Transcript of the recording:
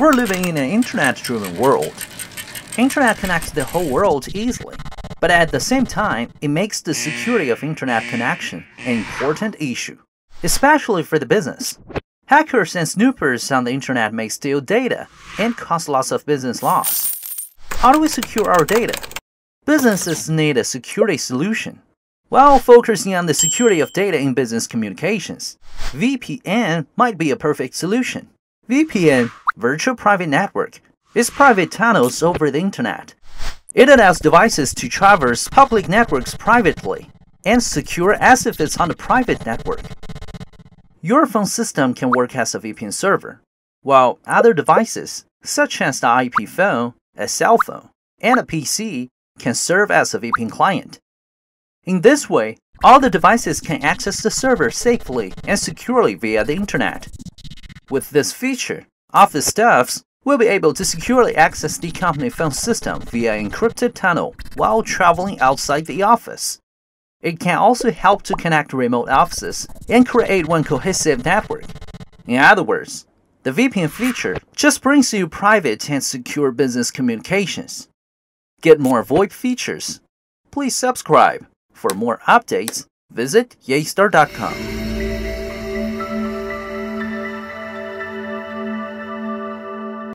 We're living in an internet-driven world. Internet connects the whole world easily, but at the same time, it makes the security of internet connection an important issue, especially for the business. Hackers and snoopers on the internet may steal data and cause lots of business loss. How do we secure our data? Businesses need a security solution. While focusing on the security of data in business communications, VPN might be a perfect solution. VPN, Virtual Private Network, is private tunnels over the internet. It allows devices to traverse public networks privately and secure as if it's on a private network. Your phone system can work as a VPN server, while other devices, such as the IP phone, a cell phone, and a PC, can serve as a VPN client. In this way, all the devices can access the server safely and securely via the internet. With this feature, office staffs will be able to securely access the company phone system via encrypted tunnel while traveling outside the office. It can also help to connect remote offices and create one cohesive network. In other words, the VPN feature just brings you private and secure business communications. Get more VoIP features? Please subscribe. For more updates, visit yeastar.com.